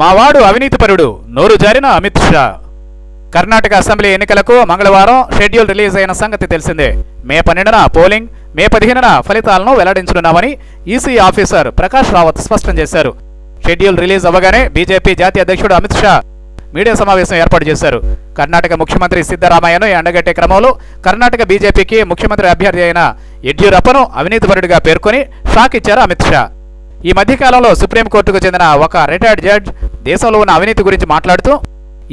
మావాడు అవినీతిపరుడు నోరు జారిన అమిత్ షా. కర్ణాటక అసెంబ్లీ ఎన్నికలకు మంగళవారం షెడ్యూల్ రిలీజ్ అయిన సంగతి తెలిసిందే. మే పన్నెండున పోలింగ్ మే పదిహేనున ఫలితాలను వెల్లడించనున్నామని ఈసీ ఆఫీసర్ ప్రకాష్ రావత్ స్పష్టం చేశారు. షెడ్యూల్ రిలీజ్ అవ్వగానే బీజేపీ జాతీయ అధ్యక్షుడు అమిత్ షా మీడియా సమావేశం ఏర్పాటు చేశారు. కర్ణాటక ముఖ్యమంత్రి సిద్ధరామయ్యను ఎండగట్టే క్రమంలో కర్ణాటక బీజేపీకి ముఖ్యమంత్రి అభ్యర్థి అయిన యడ్యూరప్పను అవినీతిపరుడిగా పేర్కొని షాక్ ఇచ్చారు అమిత్ షా. ఈ మధ్యకాలంలో సుప్రీంకోర్టుకు చెందిన ఒక రిటైర్డ్ జడ్జ్ దేశంలో ఉన్న అవినీతి గురించి మాట్లాడుతూ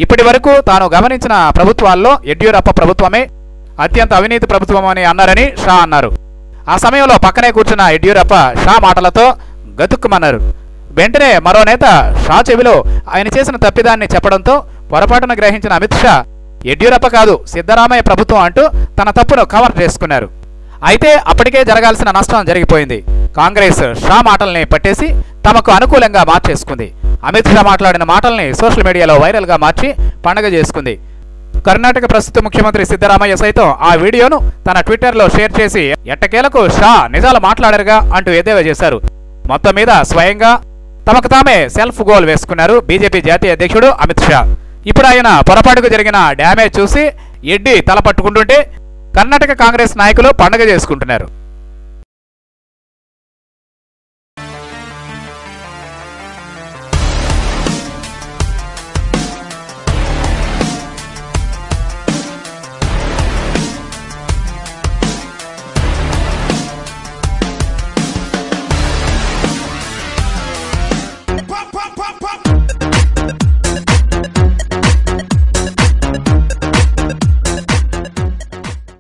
ఇప్పటి వరకు తాను గమనించిన ప్రభుత్వాల్లో యడ్యూరప్ప ప్రభుత్వమే అత్యంత అవినీతి ప్రభుత్వం అని అన్నారని షా అన్నారు. ఆ సమయంలో పక్కనే కూర్చున్న యడ్యూరప్ప షా మాటలతో గతుక్కుమన్నారు. వెంటనే మరో నేత షా చెవిలో ఆయన చేసిన తప్పిదాన్ని చెప్పడంతో పొరపాటున గ్రహించిన అమిత్ షా యడ్యూరప్ప కాదు సిద్ధరామయ్య ప్రభుత్వం అంటూ తన తప్పును కవర్ చేసుకున్నారు. అయితే అప్పటికే జరగాల్సిన నష్టం జరిగిపోయింది. కాంగ్రెస్ షా మాటల్ని పట్టేసి తమకు అనుకూలంగా మార్చేసుకుంది. అమిత్ షా మాట్లాడిన మాటల్ని సోషల్ మీడియాలో వైరల్గా మార్చి పండగ చేసుకుంది. కర్ణాటక ప్రస్తుత ముఖ్యమంత్రి సిద్ధరామయ్య సైతం ఆ వీడియోను తన ట్విట్టర్లో షేర్ చేసి ఎట్టకేలకు షా నిజాలు మాట్లాడారుగా అంటూ ఎద్దేవా చేశారు. మొత్తం మీద స్వయంగా తమకు తామే సెల్ఫ్ గోల్ వేసుకున్నారు బీజేపీ జాతీయ అధ్యక్షుడు అమిత్ షా. ఇప్పుడు ఆయన పొరపాటుకు జరిగిన డ్యామేజ్ చూసి ఎడ్డి తల పట్టుకుంటుంటే కర్ణాటక కాంగ్రెస్ నాయకులు పండగ చేసుకుంటున్నారు.